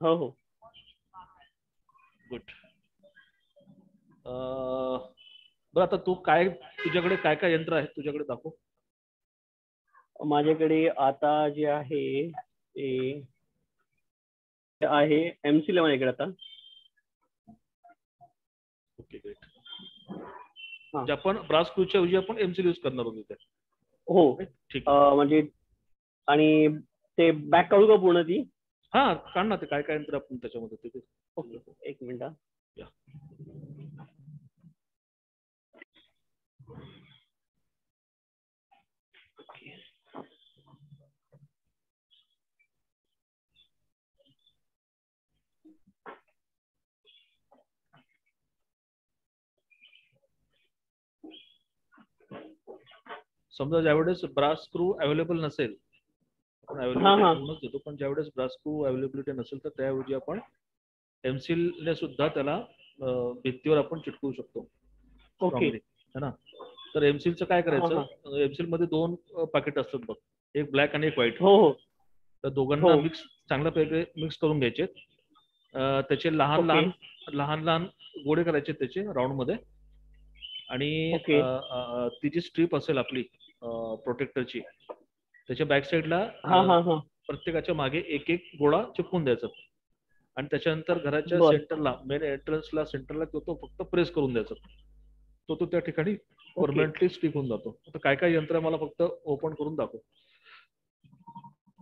हो हो. गुड बरं आता तू काय तुझ्याकडे काय काय यंत्र आहे? तुझ्याकडे दाखव. माझ्याकडे आता जे आहे ते आहे एम सी माझ्याकडे आता. Okay great. म्हणजे आपण ब्रास क्रूच्या ऐवजी आपण एमसी यूज करणार होतो हो. ठीक. म्हणजे आणि ते बॅक काढू का पूर्ण ती? हा काढ ना ते काय काय यंत्र आपण त्याच्यामध्ये ते- ओके एक मिनिट. या. समजा ज्यावेळेस ब्रास स्क्रू अवेलेबल नसेल आपण. करूनच देतो. पण ज्यावेळेस ब्रास स्क्रू अवेलेबिलिटी नसेल तर त्याऐवजी आपण एमसील ने सुद्धा त्याला भिंतीवर आपण चिटकवू शकतो. ओके. है ना? तर एमसीलचं काय करायचं? एमसील मध्ये दोन पाकिट असतात बघ. एक ब्लॅक आणि एक व्हाईट हो हो. तर दोघांना हो. मिक्स चांगल्यापैकी मिक्स करून घ्यायचे. त्याचे लहान. लहान लहान लहान गोळे करायचे त्याचे राऊंडमध्ये. आणि ती जी स्ट्रीप असेल आपली प्रोटेक्टरची त्याच्या बॅक साईडला हा हा हा. प्रत्येकाच्या मागे एक एक गोळा चिपकून द्यायचा. आणि त्याच्यानंतर घराच्या. सेंटरला मेन एंट्रन्सला सेंटरला तो तो फक्त प्रेस करून द्यायचा. तो तो त्या ठिकाणी परमनंटली स्टिक होऊन जातो. आता काय काय यंत्र मला फक्त ओपन करून दाखव.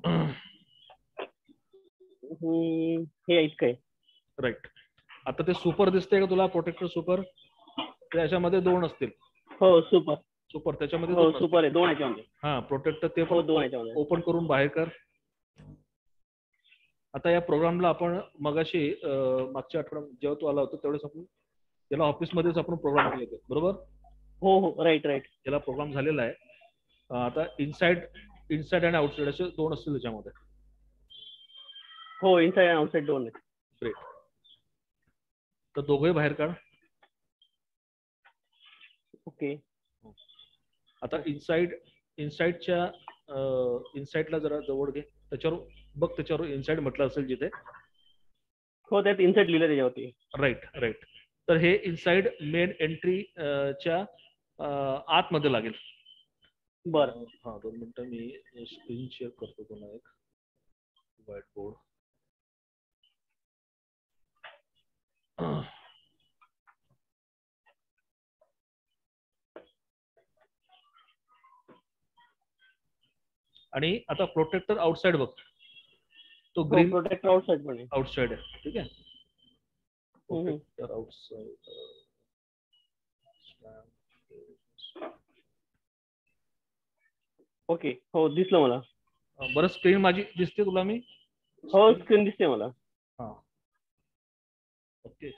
हे इतकं राईट आता ते सुपर दिसतंय का तुला? प्रोटेक्टर सुपर त्याच्यामध्ये दोन असतील. हो सुपर सुपर. त्याच्यामध्ये हो. सुपर आहे. दोन याच्यामध्ये हा प्रोटेक्टर ते हो पण दोन याच्यामध्ये ओपन करून बाहेर कर. आता या प्रोग्रामला आपण मगाशी मागच्या आठवड्यात जेव्हा तू आला होता त्यावेळेस आपण याला ऑफिसमध्येच आपण प्रोग्राम केले होते. बरोबर? हो हो. राईट राईट याला प्रोग्राम झालेला आहे. आता इनसाइड इनसाइड आणि आउटसाइड असे दोन असतील त्याच्यामध्ये. हो इनसाइड आणि आउटसाइड दोन ग्रेट तर दोघंही बाहेर काढ. ओके आता इनसाइड इनसाइडच्या इनसाइडला जरा जवळ घे. त्याच्यावर बघ त्याच्यावर इनसाइड म्हटलं असेल जिथे. हो त्यात इनसाइड लिहिलं त्याच्यावरती. राईट राईट तर हे इनसाइड मेन एंट्री च्या आतमध्ये लागेल. बर. हा दोन मिनिटं मी स्क्रीन शेअर करतो पुन्हा एक. व्हाईट बोर्ड आणि आता प्रोटेक्टर आउटसाइड बघ. तो ग्रीन प्रोटेक्टर आउटसाइड पण आउटसाइड आहे ठीक आहे. प्रोटेक्टर आउटसाइड ओके हो दिसलं मला. बरं स्क्रीन माझी दिसते तुला मी? हो स्क्रीन दिसते मला. हा. ओके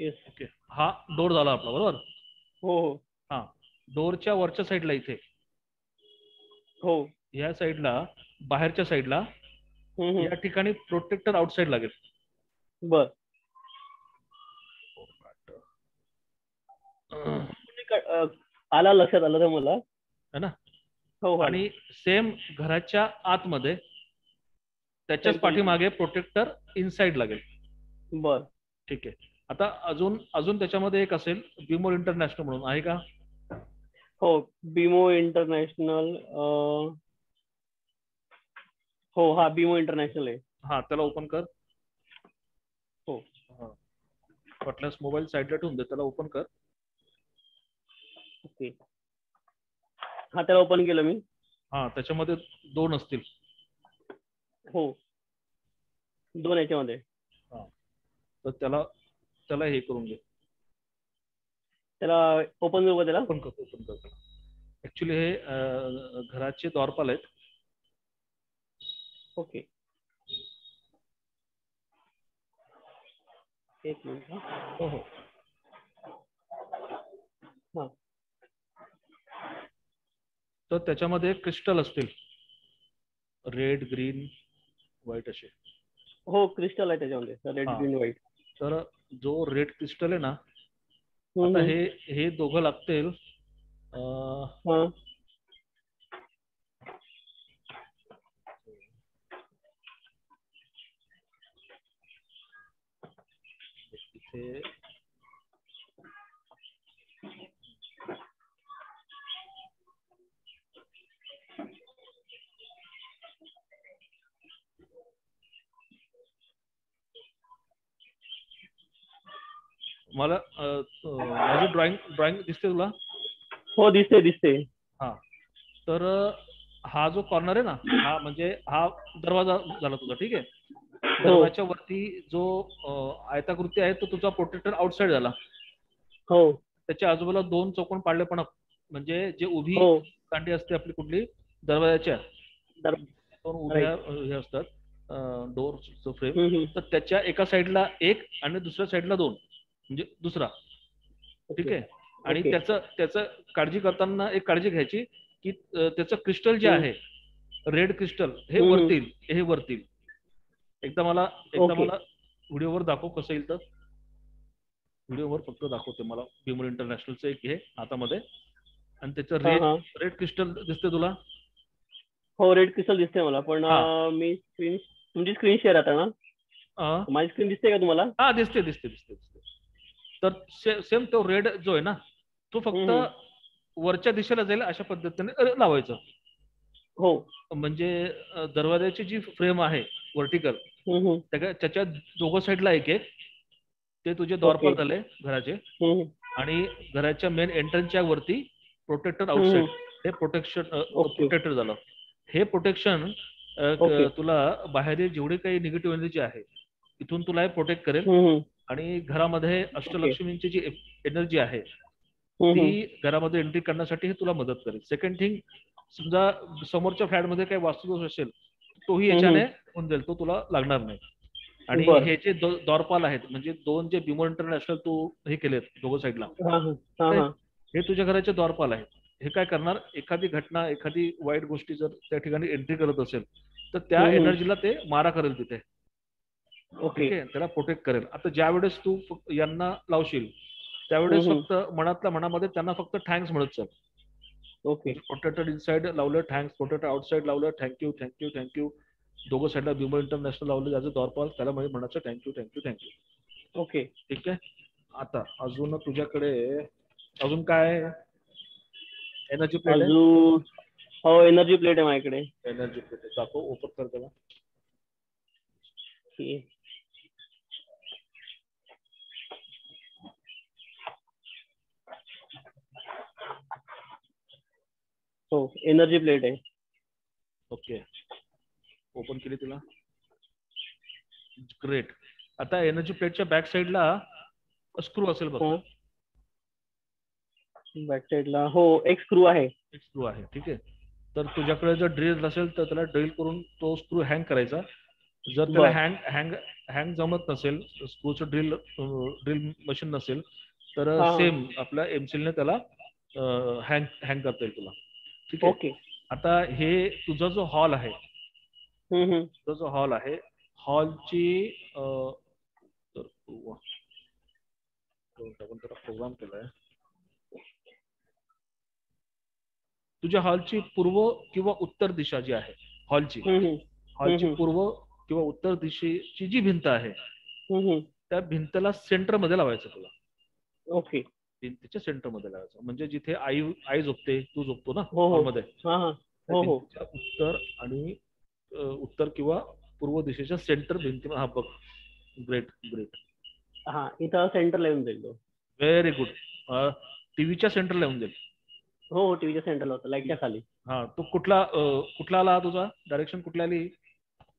येस ओके हा डोर झाला आपला बरोबर? हो हो. हा. डोरच्या वरच्या साईडला इथे. हो. ह्या साईडला बाहेरच्या साईडला. या ठिकाणी प्रोटेक्टर आउटसाइड लागेल. बर. आला लक्षात आलं तर मला? है ना? हो हो. आणि सेम घराच्या आतमध्ये त्याच्याच पाठीमागे प्रोटेक्टर इनसाइड लागेल. बर. ठीक आहे. आता अजून अजून त्याच्यामध्ये एक असेल बिमोर इंटरनॅशनल म्हणून. आहे का? हो बिमो इंटरनॅशनल हो हा बिमो इंटरनॅशनल आहे. हा त्याला ओपन कर. हो. हा. वाटल्यास मोबाईल साईडला ठेवून दे त्याला ओपन कर. ओके. हा त्याला ओपन केलं मी. हा त्याच्यामध्ये दोन असतील. हो. दोन याच्यामध्ये. तर त्याला त्याला हे करून घे. त्याला ओपन करू त्याला? ओपन कर ओपन कर. ऍक्च्युली हे घराचे द्वारपाल आहेत. ओके. एक मिनिट हा. हो. तर त्याच्यामध्ये क्रिस्टल असतील. रेड ग्रीन व्हाईट असे. हो क्रिस्टल आहे त्याच्यामध्ये. रेड. ग्रीन व्हाईट तर जो रेड क्रिस्टल आहे ना आता हे हे दोघं लागतील. इथे माझी ड्रॉइंग ड्रॉइंग दिसते तुला? हो दिसते दिसते. तर अं, हा जो कॉर्नर आहे ना हा म्हणजे हा दरवाजा झाला तुझा ठीक आहे? हो. दरवाजाच्या वरती जो आयताकृती आहे तो तुझा प्रोटेक्टर आउटसाइड झाला. हो. त्याच्या आजूबाजूला दोन चौकोन पाडले पण म्हणजे जे उभी हो. कांडी असते आपली कुठली? दरवाजाच्या दर- दोन उभ्या हे असतात डोर फ्रेम. तर त्याच्या एका साईडला एक आणि दुसऱ्या साईडला दोन. म्हणजे दुसरा. ठीक आहे? आणि. त्याचं त्याचं काळजी करताना एक काळजी घ्यायची की त्याचं क्रिस्टल जे. आहे रेड क्रिस्टल हे. वरतील हे वरतील. एकदा मला एकदा. मला व्हिडिओवर दाखव कसं येईल तर. व्हिडिओवर फक्त दाखवते मला बिमोल इंटरनॅशनलचं एक हे हातामध्ये. आणि त्याचं रेड. रेड क्रिस्टल दिसते तुला? हो रेड क्रिस्टल दिसते मला पण मी स्क्रीन तुमची स्क्रीन शेअर आता ना? माझी स्क्रीन दिसते का तुम्हाला? हा दिसते दिसते दिसते दिसते. तर सेम तो रेड जो आहे ना तो फक्त. वरच्या दिशेला जाईल अशा पद्धतीने लावायचं हो म्हणजे अ, दरवाजाची जी फ्रेम आहे व्हर्टिकल हम्म. त्याच्या दोघं साईडला एक एक ते तुझे द्वारपाल ओके. झाले घराचे आणि घराच्या मेन एंट्रन्सच्या वरती प्रोटेक्टर आउटसाइड हे प्रोटेक्शन. प्रोटेक्टर झालं हे प्रोटेक्शन. तुला बाहेर जेवढे काही निगेटिव्ह एनर्जी आहे इथून तुला हे प्रोटेक्ट करेल. आणि घरामध्ये अष्टलक्ष्मींची जी एनर्जी आहे. ती घरामध्ये एंट्री करण्यासाठी हे तुला मदत करेल. सेकंड थिंग समजा समोरच्या फ्लॅटमध्ये काही वास्तुदोष असेल तोही याच्याने होऊन जाईल तो तुला लागणार नाही. आणि. हे जे दो- द्वारपाल आहेत म्हणजे दोन जे बिमो इंटरनॅशनल तू हे केलेत दोघं साईडला हा, तुझ्या घराचे द्वारपाल आहेत. हे काय करणार? एखादी घटना एखादी वाईट गोष्टी जर त्या ठिकाणी एंट्री करत असेल तर त्या. एनर्जीला ते मारा करेल तिथे. ओके. त्याला प्रोटेक्ट करेल. आता ज्या वेळेस तू यांना लावशील त्यावेळेस. फक्त मनातल्या मनामध्ये त्यांना फक्त थँक्स म्हणत चल. ओके. प्रोटेक्टर इनसाइड लावलं थँक्स प्रोटेक्टर आउटसाइड लावलं thank you thank you thank you दोघं साईडला बिमो इंटरनॅशनल लावलं त्याचं द्वारपाल त्याला म्हणजे म्हणायचं थँक्यू थँक्यू थँक्यू ओके. ठीक आहे? आता अजून तुझ्याकडे अजून काय एनर्जी प्लेट हो एनर्जी प्लेट आहे माझ्याकडे. एनर्जी प्लेट दाखव ओपन कर त्याला. हो एनर्जी प्लेट आहे. ओके ओपन केली तुला. ग्रेट आता एनर्जी प्लेटच्या बॅक साईडला स्क्रू असेल बघ. बॅक साईडला हो एक स्क्रू आहे. एक स्क्रू आहे ठीक आहे. तर तुझ्याकडे जर ड्रिल असेल तर त्याला ड्रिल करून तो स्क्रू हँग करायचा. जर त्याला. हँग हँग हँग जमत नसेल स्क्रूचं ड्रिल ड्रिल मशीन नसेल तर. सेम आपल्या एमसीलने त्याला हँग हँग करता येईल तुला. ठीक आहे ओके आता हे तुझा जो हॉल आहे. तुझा जो हॉल आहे हॉलची प्रोग्राम केलाय तुझ्या हॉलची पूर्व किंवा उत्तर दिशा जी आहे हॉलची. हॉलची. पूर्व किंवा उत्तर दिशेची जी भिंत आहे. त्या भिंतला सेंटरमध्ये लावायचं तुला ओके भिंतीच्या सेंटरमध्ये लावायचं. म्हणजे जिथे आई आई झोपते तू झोपतो ना हो, हो. हॉलमध्ये हा उत्तर आणि उत्तर किंवा पूर्व दिशेच्या सेंटर भिंती हा बघ. Great great. हा इथं सेंटरला येऊन जाईल व्हेरी गुड. टीव्हीच्या सेंटरला येऊन जाईल हो हो टीव्हीच्या सेंटरला होता. लाईटच्या खाली. हा तो कुठला कुठला आला तुझा? डायरेक्शन कुठला आली?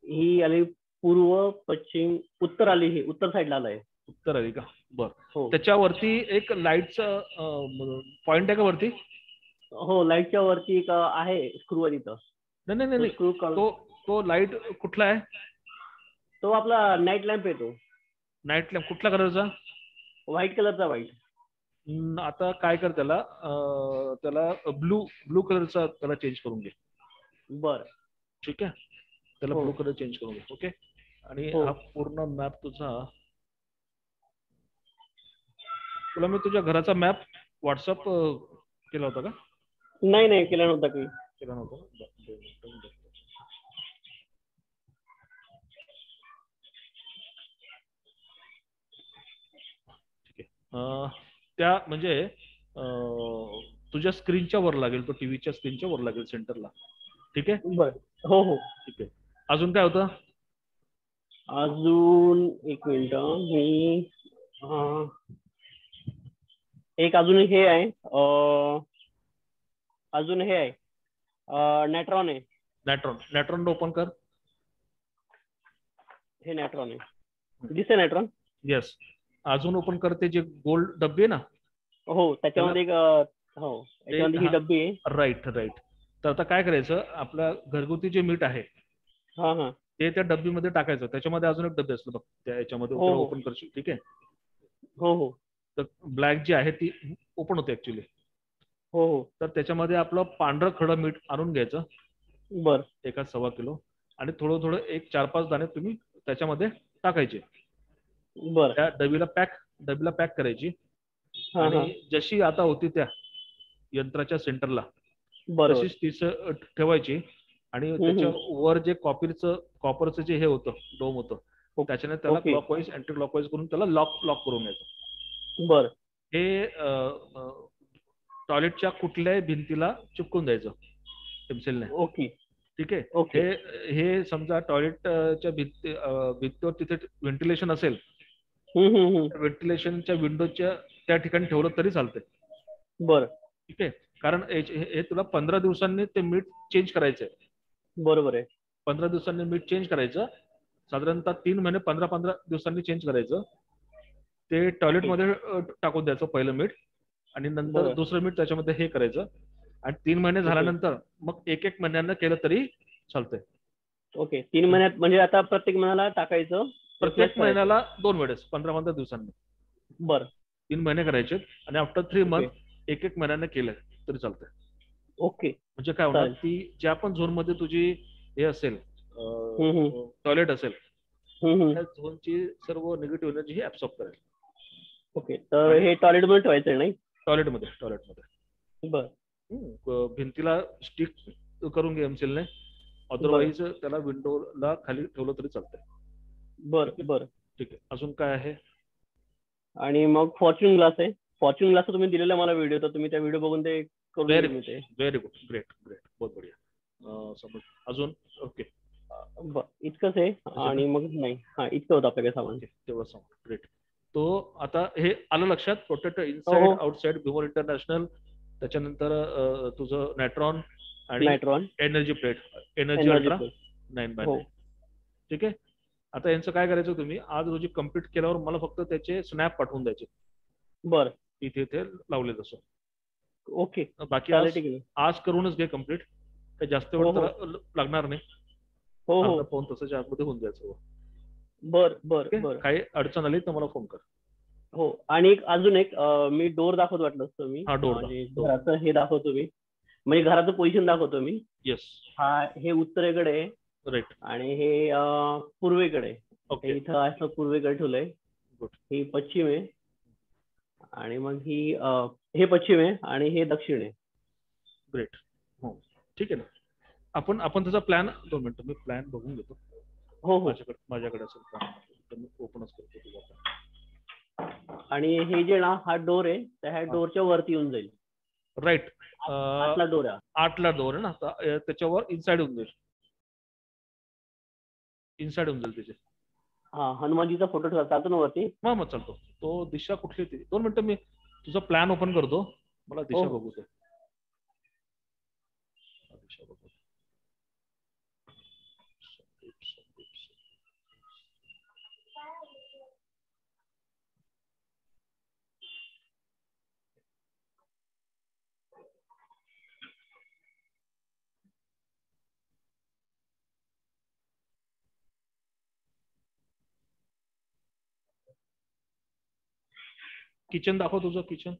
ही आली पूर्व पश्चिम उत्तर आली ही. उत्तर साईडला आलाय. उत्तर आली का? बर. हो. त्याच्यावरती एक लाईटचं पॉइंट आहे का वरती? हो लाईटच्या वरती एक आहे स्क्रू आहे तिथं नाही नाही, स्क्रू तो तो लाइट कुठला आहे? तो आपला नाईट लॅम्प येतो. नाईट लॅम्प कुठल्या कलरचा? व्हाईट कलरचा व्हाईट. आता काय कर त्याला? त्याला ब्लू ब्लू कलरचा त्याला चेंज करून घे. बर. ठीक आहे? त्याला हो. ब्लू कलर चेंज करून घे. ओके? आणि हो. हा पूर्ण मॅप तुझा तुला मी तुझ्या घराचा मॅप व्हॉट्सअप केला होता का? नाही नाही केला नव्हता काही. केला नव्हता? त्या म्हणजे तुझ्या स्क्रीनच्या वर लागेल तो टीव्हीच्या स्क्रीनच्या वर लागेल सेंटरला. ठीक आहे? बर. हो हो. ठीक आहे. अजून काय होतं? अजून एक मिनिट. मी एक अजून हे आहे अजून हे आहे नेट्रॉन आहे. नॅट्रॉन नॅट्रॉन ओपन कर. हे नेट्रॉन आहे. दिसते नेट्रॉन? येस अजून ओपन करते जे गोल्ड डब्बे ना? हो त्याच्यामध्ये हो त्याच्यामध्ये ही हा. डब्बी आहे. राईट राईट तर आता काय करायचं आपल्या घरगुती जे मीठ आहे हा हा. ते त्या डब्बीमध्ये टाकायचं. त्याच्यामध्ये अजून एक डब्बे असलं बघ त्या याच्यामध्ये हो, हो. ओपन करशील ठीक आहे? हो हो. तर ब्लॅक जी आहे ती ओपन होते ऍक्च्युली हो हो. तर त्याच्यामध्ये आपलं पांढरं खडं मीठ आणून घ्यायचं. बर. एका सव्वा किलो. आणि थोडं थोडं एक चार पाच दाणे तुम्ही त्याच्यामध्ये टाकायचे. बर. त्या डबीला पॅक डबीला पॅक करायची. हा हा. आणि जशी आता होती त्या यंत्राच्या सेंटरला तशीच तीच ठेवायची. आणि. त्याच्या वर जे कॉपरचं कॉपरचं जे हे होतं डोम होतं ओ- त्याच्याने त्याला. क्लॉकवाईज अँटी क्लॉकवाईज करून त्याला लॉक लॉक करून घ्यायचं. बर. हे टॉयलेटच्या कुठल्याही भिंतीला चिपकून द्यायचं. पेन्सिलने ओके. ठीक आहे? ओके. हे हे समजा टॉयलेटच्या भिंती भिंतीवर तिथे व्हेंटिलेशन असेल. व्हेंटिलेशनच्या विंडोच्या त्या ठिकाणी ठेवलं तरी चालतंय. बर. ठीक आहे? कारण हे हे तुला पंधरा दिवसांनी ते मीठ चेंज करायचंय. बरोबर आहे. पंधरा दिवसांनी मीठ चेंज करायचं. साधारणतः तीन महिने पंधरा पंधरा दिवसांनी चेंज करायचं. ते टॉयलेटमध्ये टाकून द्यायचं पहिलं मीठ आणि नंतर. दुसरं मीठ त्याच्यामध्ये हे करायचं. आणि तीन महिने झाल्यानंतर मग एक एक महिन्यानं केलं तरी चालतंय. ओके. तीन महिन्यात म्हणजे आता प्रत्येक महिन्याला टाकायचं? प्रत्येक. महिन्याला दोन वेळेस पंधरा पंधरा दिवसांनी. बर. तीन महिने करायचे आणि आफ्टर थ्री मंथ एक एक महिन्यानं केलं तरी चालतंय. ओके. म्हणजे काय होणार. ती ज्या पण झोनमध्ये तुझी हे असेल. टॉयलेट असेल. त्या झोनची सर्व निगेटिव्ह एनर्जी ही ऍब्सॉर्ब करेल. ओके तर हे टॉयलेटमध्ये ठेवायचं नाही? टॉयलेटमध्ये टॉयलेटमध्ये. बर. हम्म, क- भिंतीला स्टिक करून घे एमसील ने. अदरवाईज त्याला विंडोला खाली ठेवलं तरी चालतंय. बर बर. ठीक आहे. अजून काय आहे? आणि मग फॉर्च्यून ग्लास आहे. फॉर्च्यून ग्लास तुम्ही दिलेला मला व्हिडिओ तर तुम्ही त्या व्हिडिओ बघून ते मी ते. व्हेरी गुड ग्रेट ग्रेट बहुत बढिया. समज अजून? ओके बर. इतकंच आहे. आणि मग नाही. हा इतकं होतं आपल्याकडे सामान. तेवढं सांग ग्रेट तो आता हे आलं लक्षात प्रोटेक्ट इनसाइड. आउटसाइड बिमोर इंटरनॅशनल त्याच्यानंतर तुझं नॅट्रॉन आणि नायट्रॉन energy plate energy ultra nine by ठीक आहे? आता यांचं काय करायचं तुम्ही? आज रोजी कंप्लीट केल्यावर मला फक्त त्याचे स्नॅप पाठवून द्यायचे. बर. इथे इथे लावले तसं. ओके. बाकी आज करूनच घे कंप्लीट काही जास्त हो, वेळ हो. लागणार नाही. हो हो. तासाच्या आतमध्ये होऊन जायचं. बर बर? बर. काही अडचण आली तर मला फोन कर. हो आणि एक अजून एक मी डोर दाखवतो वाटलं असतं मी. घराचं हे दाखवतो मी. म्हणजे घराचं पोझिशन दाखवतो मी. येस हा हे उत्तरेकडे आहे. राईट आणि हे पूर्वेकडे इथं असं पूर्वेकडे ठेवलंय. ही पश्चिम आहे. आणि मग ही हे पश्चिम आहे आणि हे दक्षिण आहे. ग्रेट हो. ठीक आहे ना. आपण आपण त्याचा प्लॅन दोन मिनिटं मी प्लॅन बघून घेतो. हो हो माझ्याकडे असेल तर ओपनच करतो तुझा. आणि हे जे ना हा डोर आहे त्या ह्या डोरच्या वरती येऊन जाईल. राईट आतला डोर आहे आठला डोर आहे ना तर, त्याच्यावर इनसाइड होऊन जाईल. इनसाइड होऊन जाईल त्याचे. हा हनुमानजीचा फोटो ठेवा चालतो ना वरती? मग मग चालतो. तो दिशा कुठली होती दोन मिनिटं मी तुझा प्लॅन ओपन करतो. मला दिशा हो. बघू किचन दाखव तुझं किचन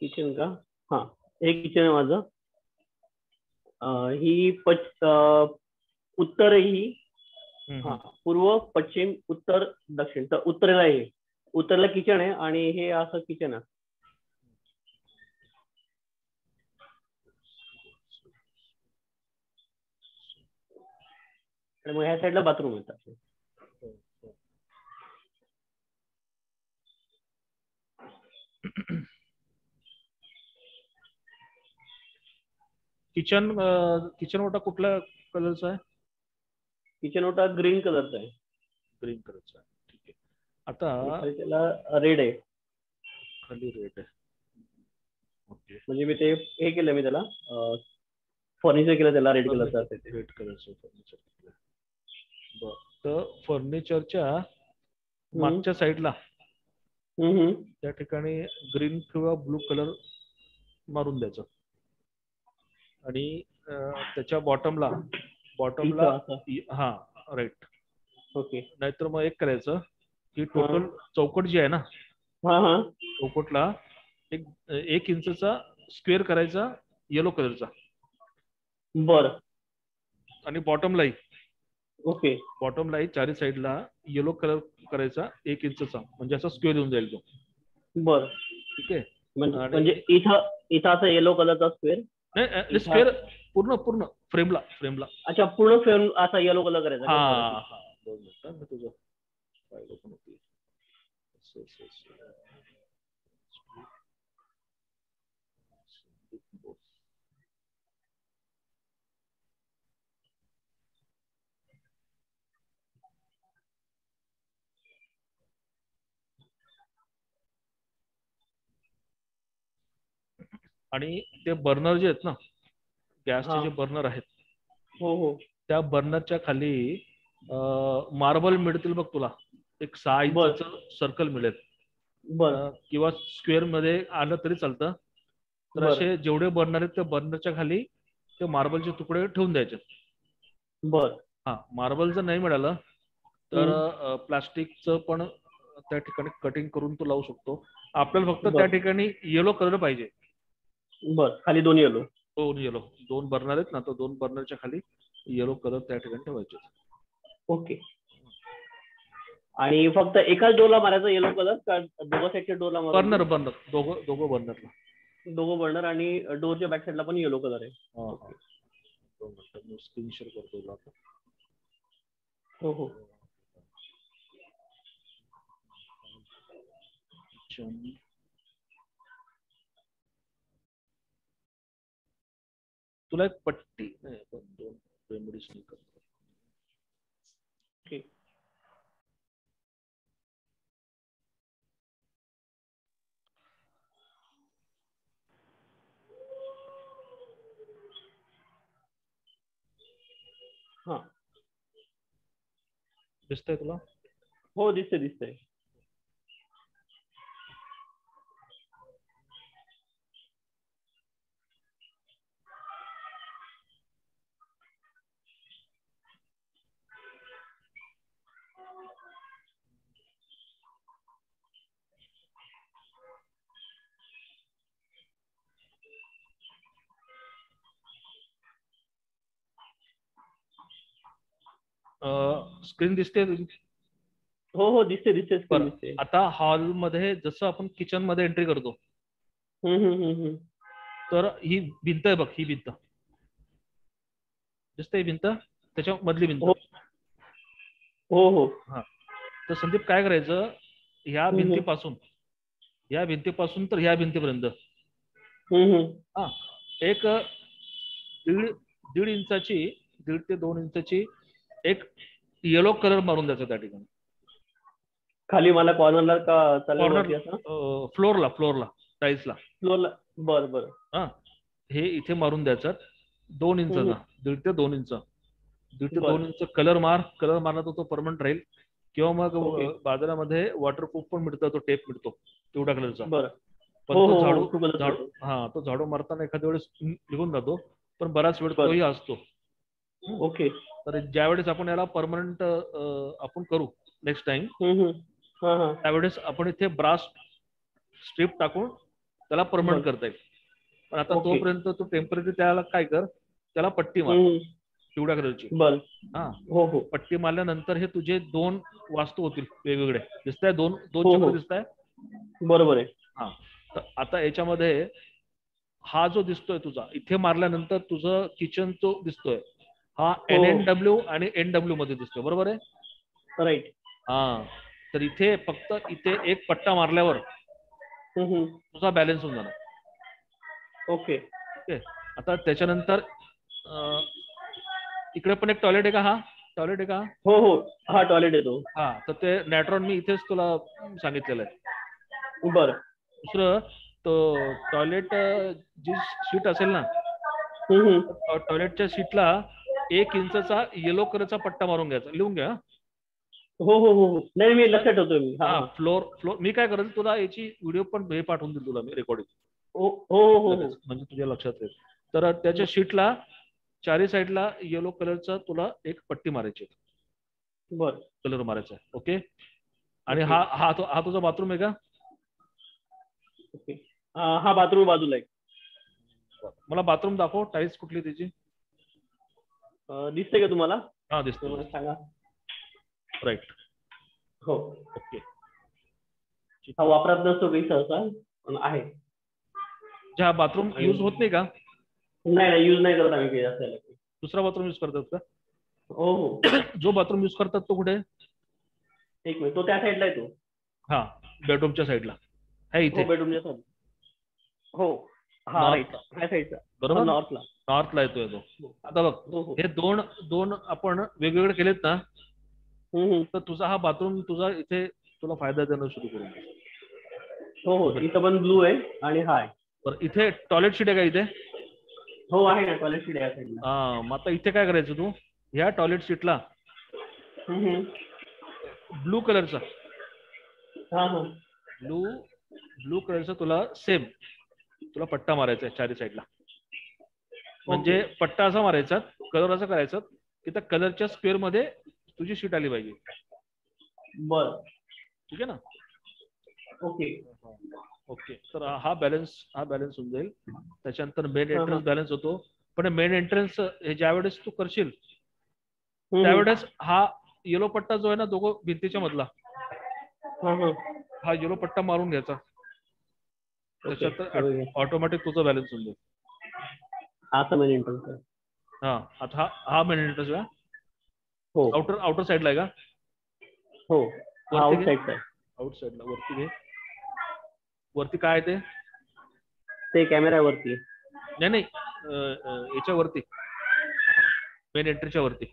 किचन का? हा. हे किचन आहे माझं. ही पच उत्तर ही हा पूर्व पश्चिम उत्तर दक्षिण. तर उत्तरेला आहे उत्तरला किचन आहे आणि हे असं किचन आहे. आणि मग ह्या साईडला बाथरूम येतात किचन किचन ओटा कुठल्या कलरचा आहे? किचन ओटा ग्रीन कलरचा आहे. ग्रीन कलरचा ठीक आहे. आता त्याला रेड आहे. खाली रेड आहे. ओके. म्हणजे मी ते हे केलं मी त्याला फर्निचर केलं त्याला रेड कलरचं रेड कलरचं फर्निचर बर. तर फर्निचरच्या मागच्या साईडला. त्या ठिकाणी ग्रीन किंवा ब्लू कलर मारून द्यायचं. आणि त्याच्या बॉटमला बॉटमला. हा राईट. ओके. नाहीतर मग एक करायचं की टोटल चौकट जी आहे ना हा हा. चौकटला एक एक इंचचा स्क्वेअर करायचा येलो कलरचा. बर. आणि बॉटमलाही. ओके. बॉटमलाही चारी साईडला येलो कलर करायचा एक इंचचा म्हणजे असा स्क्वेअर येऊन जाईल तो. बर. ठीक आहे? म्हणजे इथं इथं असं येलो कलरचा स्क्वेअर नाही स्क्वेअर पूर्ण पूर्ण फ्रेमला फ्रेमला अच्छा पूर्ण फेम असा येलो कलर करायचा हा? हा दोन मिनिटं मी तुझं फाईल ओपन होती असं, असं, असं. आणि ते बर्नर जे आहेत ना गॅसचे. जे बर्नर आहेत. हो हो. त्या बर्नरच्या खाली मार्बल मिळतील बघ तुला. एक सहा. इंचाचं सर्कल मिळेल. किंवा स्क्वेअरमध्ये आलं तरी चालतं. तर. असे जेवढे बर्नर आहेत त्या बर्नरच्या खाली ते मार्बलचे तुकडे ठेवून द्यायचे. बर. हा मार्बल जर नाही मिळालं तर प्लास्टिकचं पण त्या ठिकाणी कटिंग करून तू लावू शकतो. आपल्याला फक्त. त्या ठिकाणी येलो कलर पाहिजे. बर खाली दोन येलो दोन येलो दोन बर्नर आहेत ना तर दोन बर्नरच्या खाली येलो कलर त्या ठिकाणी ठेवायचे. ओके आणि फक्त एकाच डोरला मारायचा येलो कलर का दोघं साईडच्या डोरला बर्नर बर्नर दोघं दोघं बर्नरला दोघं बर्नर आणि डोरच्या बॅक साईडला पण येलो कलर आहे. स्क्रीन शेअर करतो. हो हो. तुला एक पट्टी नाही पण दोन रेमेडीज नाही करतो. हा. दिसतंय तुला? हो दिसते दिसतंय. स्क्रीन दिसते तुझी? हो हो दिसते दिसते. दिसते आता हॉलमध्ये जसं आपण किचनमध्ये एंट्री करतो. तर ही भिंत आहे बघ ही भिंत दिसते ही भिंत त्याच्या मधली भिंत हो. हो हो तर संदीप काय करायचं ह्या. भिंतीपासून ह्या भिंतीपासून तर ह्या भिंतीपर्यंत हम्म. एक दीड दीड इंचाची दीड ते दोन इंचाची एक येलो कलर मारून द्यायचा त्या ठिकाणी. खाली मला कॉर्नरला का असं? फ्लोअरला फ्लोअरला टाईल्सला फ्लोअरला बर बर. हे इथे मारून द्यायचं. दोन इंचाचा दीड ते दोन इंच दीड ते. दोन इंच कलर मार कलर मारला तर तो परमनंट राहील. किंवा मग बाजारामध्ये वॉटरप्रूफ पण मिळतं तो टेप मिळतो पिवळ्या कलरचा बर. पण हो तो हो झाडू हो झाडू हा तो झाडू मारताना एखाद्या वेळेस निघून जातो पण बराच वेळ. तोही असतो. ओके. तर ज्या वेळेस आपण याला परमनंट आपण करू नेक्स्ट टाइम. हा हा. त्यावेळेस आपण इथे ब्रास स्ट्रीप टाकून त्याला परमनंट. करता येईल. पण आता. तोपर्यंत तू टेंपररी त्याला काय कर त्याला पट्टी मार. पिवळ्या कलरची. हा. हो हो. पट्टी मारल्यानंतर हे तुझे दोन वास्तू होतील वेगवेगळे. दिसताय दोन दोन हो, चक्र हो. दिसताय? बरोबर आहे. तर आता याच्यामध्ये हा जो दिसतोय तुझा इथे मारल्यानंतर तुझं किचन जो दिसतोय. हा. एन एन डब्ल्यू आणि एन डब्ल्यू मध्ये दिसतोय बरोबर आहे? राईट हा. तर इथे फक्त इथे एक पट्टा मारल्यावर तुझा बॅलन्स होऊन जाणार. ओके आता त्याच्यानंतर इकडे पण एक टॉयलेट आहे का हा? टॉयलेट आहे का? हो हो. हा टॉयलेट येतो. हा. तर ते नॅट्रॉन मी इथेच तुला सांगितलेलं आहे. बर. दुसरं तो टॉयलेट जी सीट असेल ना टॉयलेटच्या सीटला एक इंचचा येलो कलरचा पट्टा मारून घ्यायचा. लिहून घ्या हो. हो हो हो. नाही मी लक्षात ठेवतोय मी. हा. फ्लोर फ्लोर मी काय करेल तुला याची व्हिडिओ पण हे पाठवून देईल तुला मी रेकॉर्डिंग हो हो हो हो. म्हणजे तुझ्या लक्षात येईल. तर त्याच्या शीटला चारी साईडला येलो कलरचा तुला एक पट्टी मारायची. बर. कलर मारायचा ओके आणि हा हा तो- हा तुझा बाथरूम आहे का? ओके. हा बाथरूम बाजूला आहे. मला बाथरूम दाखव टाईल्स कुठली त्याची? अं, दिसतंय का तुम्हाला? हा दिसतो सांगा. राईट. हो. ओके. हा वापरात नसतो काही सहसा पण आहे. हा बाथरूम युज होत नाही का? नाही नाही युज नाही करत आम्ही काही जास्त. दुसरा बाथरूम युज करतात का? हो हो. जो बाथरूम युज करतात तो कुठे? एक मिनिट तो त्या साईडला आहे तो. हा बेडरूमच्या साईडला. आहे हो इथे. बेडरूमच्या साईड हो. हा बरोबर? नॉर्थला नॉर्थला येतोय तो. आता बघ हो हो. हे दोन दोन आपण वेगवेगळे केलेत ना. तर तुझा हा बाथरूम तुझा इथे तुला फायदा देणं सुरू देईल. हो हो. इथं पण ब्लू आहे आणि हा आहे. बरं इथे टॉयलेट सीट आहे का इथे? हो आहे ना. टॉयलेट सीट आहे हा मग आता इथे काय करायचं तू? ह्या टॉयलेट सीटला. ब्लू कलरचा. हा हा. ब्लू ब्लू कलरचा तुला सेम. तुला पट्टा मारायचा आहे चारी साईडला म्हणजे पट्टा असा मारायचा कलर असा करायचा की त्या कलरच्या स्क्वेअरमध्ये तुझी शीट आली पाहिजे. बर. ठीक आहे ना? ओके. ओके. तर हा बॅलन्स हा बॅलन्स होऊन जाईल. त्याच्यानंतर मेन. एंट्रन्स बॅलन्स होतो. पण मेन एंट्रन्स हे ज्यावेळेस तू करशील. त्यावेळेस हा येलो पट्टा जो आहे ना दोघं भिंतीच्या मधला. हा येलो पट्टा मारून घ्यायचा. त्याच्यात. ऑटोमॅटिक तुझा बॅलन्स होऊन जाईल. हा तर मेन एंट्रन्स आहे हा आता हा हा मेन एंट्रन्स आहे हो. आउटर आउटर साईडला आहे का? हो आउट आहे आउट साईडला वरती घे. वरती काय आहे ते? ते कॅमेरा वरती. नाही नाही अं, अं, याच्या वरती. मेन एंट्रीच्या वरती.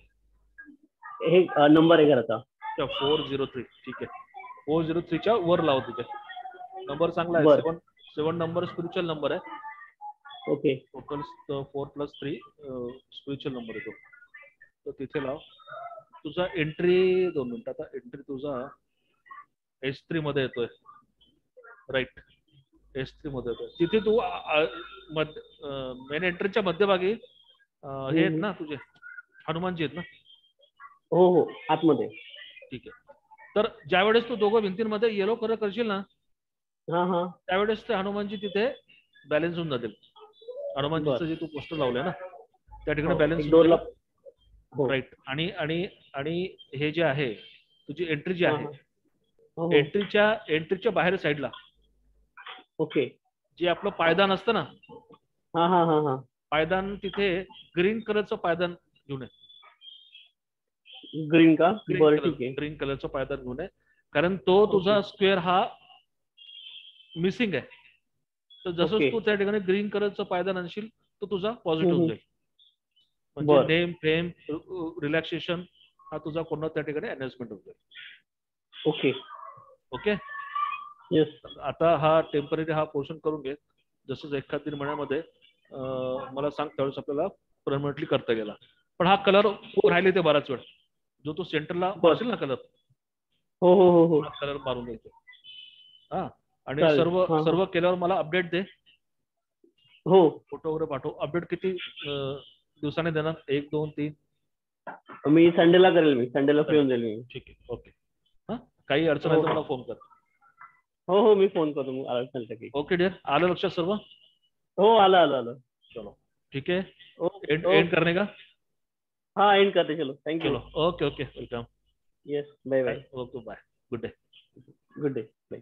हे नंबर आहे घराचा. फोर झिरो थ्री ठीक आहे. फोर झिरो थ्रीच्या वर लाव तुझे नंबर चांगला आहे. सेवन नंबर स्पिरिच्युअल नंबर आहे. Okay total four plus three spiritual number येतो तर तिथे लाव. तुझा एंट्री दोन मिनिट आता एंट्री तुझा एस थ्री मध्ये येतोय. राईट एस थ्री मध्ये येतोय. तिथे तू मेन एंट्रीच्या मध्यभागी हे आहेत ना तुझे. हनुमानजी आहेत ना? हो हो. आतमध्ये. ठीक आहे. तर ज्या वेळेस तू दोघं भिंतींमध्ये येलो कलर करशील ना त्यावेळेस ते हनुमानजी तिथे बॅलन्स होऊन जातील. हनुमानजीचं. जे तू पोस्टर लावलंय ना त्या ठिकाणी हो, बॅलन्स हो. राईट आणि आणि आणि हे जे आहे तुझी एंट्री जी हा, आहे हा. हो, हो. एंट्रीच्या एंट्रीच्या बाहेर साईडला ओके. जे आपलं पायदान असतं ना हा हा हा हा. पायदान तिथे ग्रीन कलरचं पायदान घेऊन आहे ग्रीन का? ग्रीन कलरचं पायदान घेऊन कारण तो तुझा स्क्वेअर हा मिसिंग आहे. तर जसं Okay. तू त्या ठिकाणी ग्रीन कलरचं पायदान आणशील तो तुझा पॉझिटिव्ह. जाईल. म्हणजे. नेम फेम रिलॅक्सेशन हा तुझा कोणता त्या ठिकाणी अनाउन्समेंट होऊन जाईल. ओके. ओके? येस आता हा टेंपररी हा पोर्शन करून घे. जसं एखाद दीड महिन्यामध्ये मला सांग त्यावेळेस आपल्याला परमनंटली करता गेला. पण हा कलर राहिले ते बराच वेळ. जो तो सेंटरला बरं. असेल ना कलर. हो हो हो हो. हा कलर मारून द्यायचा हा. आणि. सर्व. सर्व केल्यावर मला अपडेट दे. हो. फोटो वगैरे पाठव. अपडेट किती दिवसाने देणार? एक दोन तीन? मी संडेला करेल मी. संडेला फ्री होऊन जाईल मी. ठीक आहे. ओके हा? काही अडचण आहे तर हो. मला फोन कर. हो हो. मी फोन करतो. की ओके डिअर आलं लक्षात सर्व? हो आलं आलं आलं. चलो. ठीक है ओके एंड. एंड करने का? हाँ एंड करते. चलो. थैंक यू चलो. Okay okay welcome yes bye bye okay bye good day good day bye